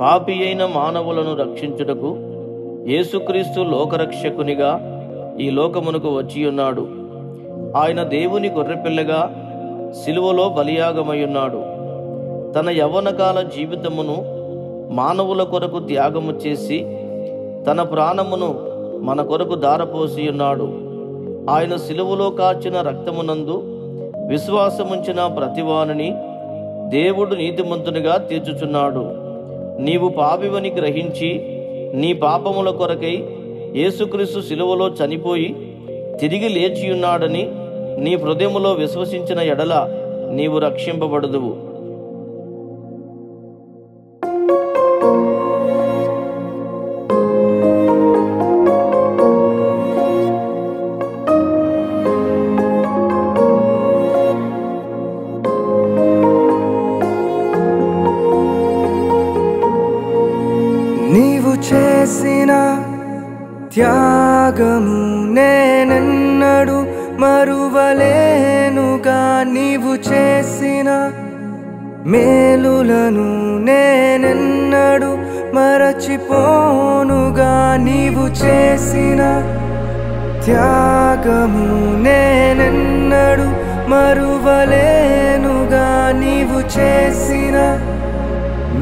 పాపి అయిన మానవులను రక్షించుటకు యేసుక్రీస్తు లోకరక్షకునిగా ఈ లోకమునకు వచ్చియున్నాడు ఆయన దేవుని గొర్రెపిల్లగా సిలువలో బలియాగమయ్యున్నాడు. తన యవ్వనకాల జీవితమును మానవుల కొరకు త్యాగము చేసి తన ప్రాణమును మన కొరకు దారపోసి ఉన్నాడు ఆయన సిలువలో కాచిన రక్తమునందు విశ్వాసముంచిన ప్రతివానిని దేవుడు నీతిమంతునిగా తీర్చుచున్నాడు. నీవు పాపివని గ్రహించి నీ పాపముల కొరకై యేసుక్రీస్తు శిలువలో చనిపోయి తిరిగి లేచియున్నాడని నీ హృదయములో విశ్వసించిన ఎడల నీవు రక్షింపబడదువు. త్యాగము నేనెన్నడు మరువలేనుగా నీవు చేసిన మేలులను నేనెన్నడు మరచిపోనుగా నీవు చేసిన త్యాగము నేనెన్నడు మరువలేనుగా నీవు చేసిన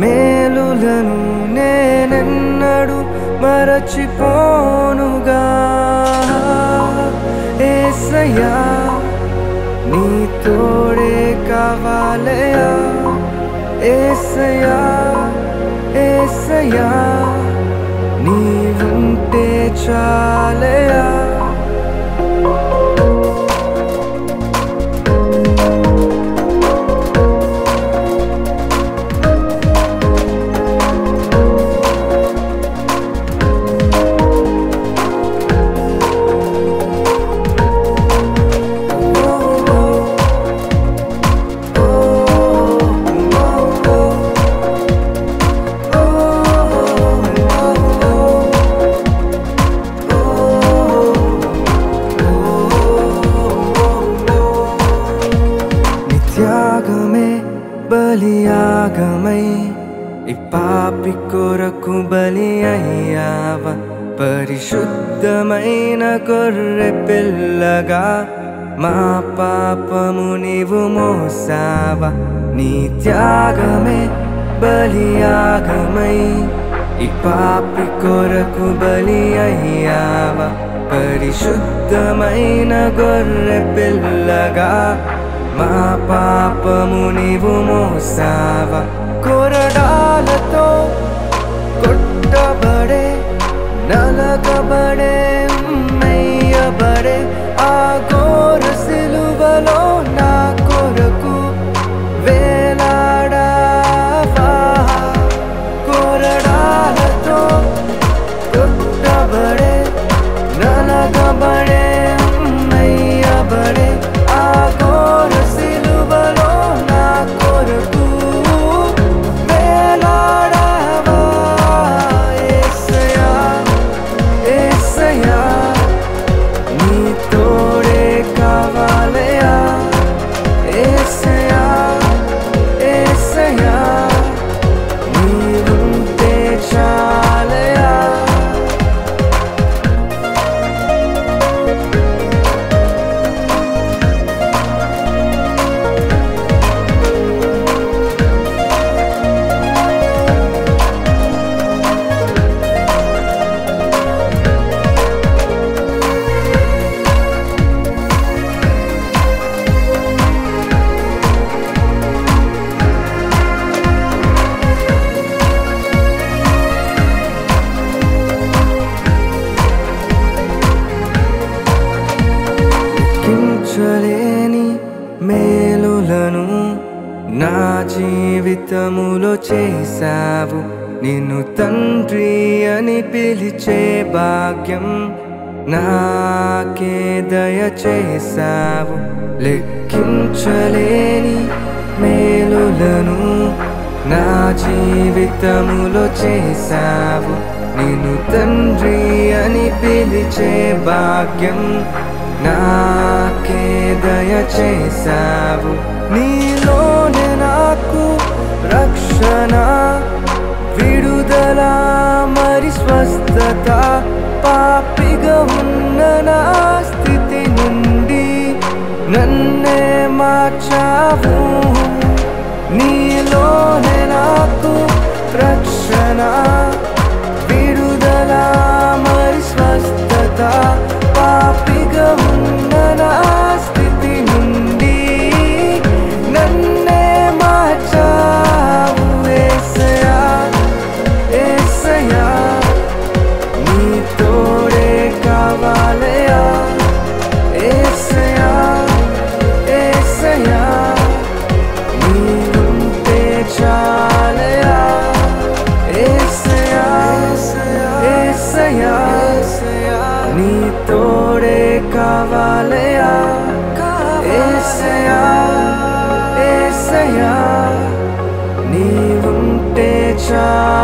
మేలులను నేనెన్నడు మరచిపోనుగా. ఏసయ్యా నీ తోడే కావాలయా ఏసయ్యా ఏసయ్యా నీ ఉంటే చాలయా బలియాగమై ఈ పాపి కొరకు బలి అయ్యావ పరిశుద్ధమైన గొర్రె పిల్లగా మా పాపము నీవు మోసావ నీ త్యాగమే బలియాగమై ఈ పాపి కొరకు బలి అయ్యావ పరిశుద్ధమైన గొర్రె పిల్లగా మా పాపము నీవు మోసావా? కొరడాలతో కొట్ట మేలులను నా జీవితములో చేశావు. నిన్ను తండ్రి అని పిలిచే భాగ్యం నాకే దయచేశావు. లెక్కించలేని మేలులను నా జీవితములో చేశావు. నిన్ను తండ్రి అని పిలిచే భాగ్యం నాకే దయచేశావు. నీలోనే నాకు రక్షణ విడుదల మరి స్వస్థత పాపిగా ఉన్న నా స్థితి నుండి నన్నే మార్చావు. నీలోనే నాకు రక్షణ try.